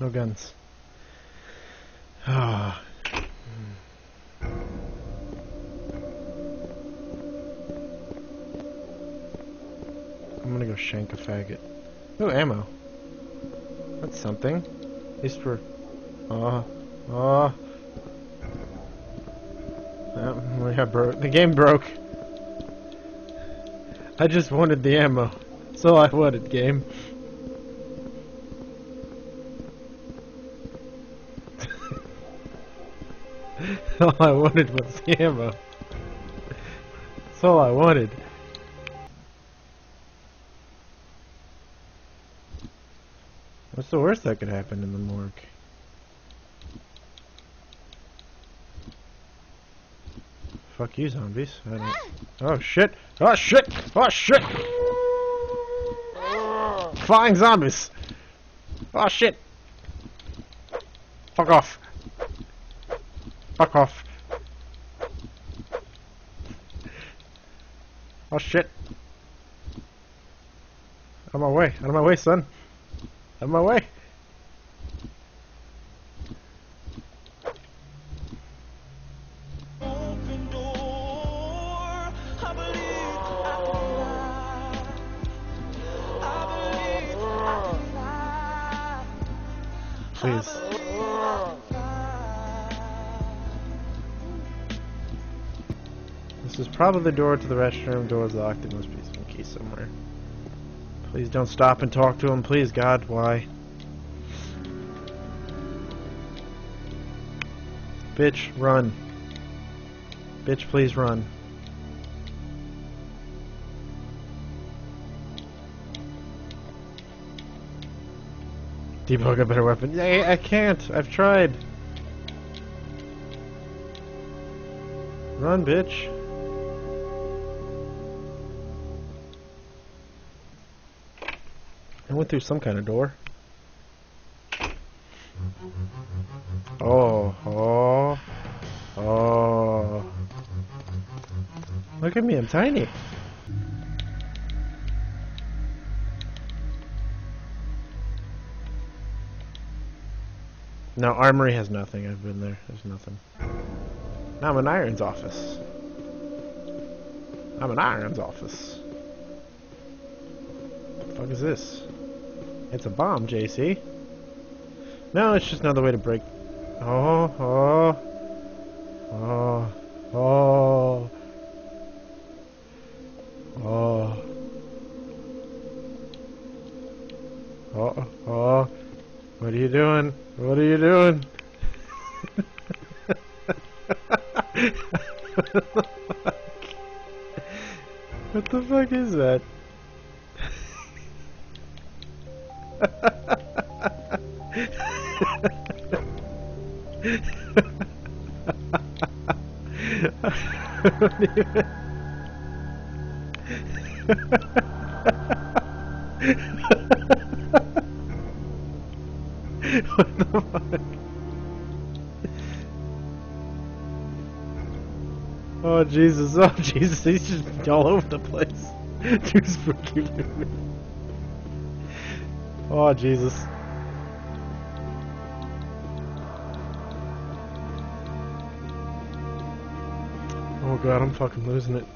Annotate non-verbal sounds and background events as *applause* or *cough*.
No guns. Ah. Hmm. I'm gonna go shank a faggot. Oh, ammo. That's something. At least for... Uh, uh. Oh. Oh. Oh, yeah, broke. The game broke. I just wanted the ammo. All I wanted, game. *laughs* all I wanted was the ammo. That's all I wanted. What's the worst that could happen in the morgue? Fuck you, zombies. Oh shit! Oh shit! Oh shit! Flying zombies! Oh shit! Fuck off! Fuck off! Oh shit! Out of my way! Out of my way, son! Out of my way! Open This is probably the door to the restroom. Door's locked. There must be some key somewhere. Please don't stop and talk to him. Please, God. Why? Bitch, run. Bitch, please run. Debug a better weapon. I, I can't. I've tried. Run, bitch. I went through some kind of door. Oh, oh, oh. Look at me, I'm tiny. No, Armory has nothing. I've been there. There's nothing. Now I'm in Irons' office. I'm in Irons' office. What the fuck is this? It's a bomb, JC. No, it's just another way to break. Oh, oh, oh, oh, oh, oh, oh. What are you doing? What are you doing? *laughs* what the fuck is that? What the fuck? Oh Jesus! Oh Jesus! He's just all over the place. Too spooky for me. Oh Jesus! Oh God! I'm fucking losing it.